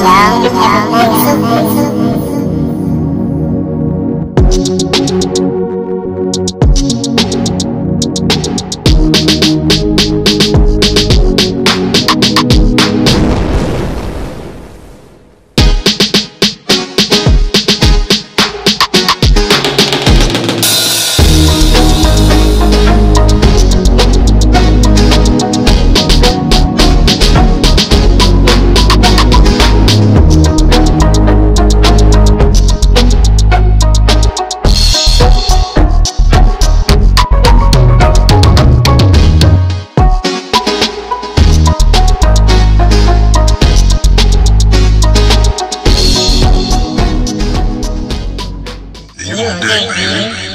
chào chào You yeah, gonna dig,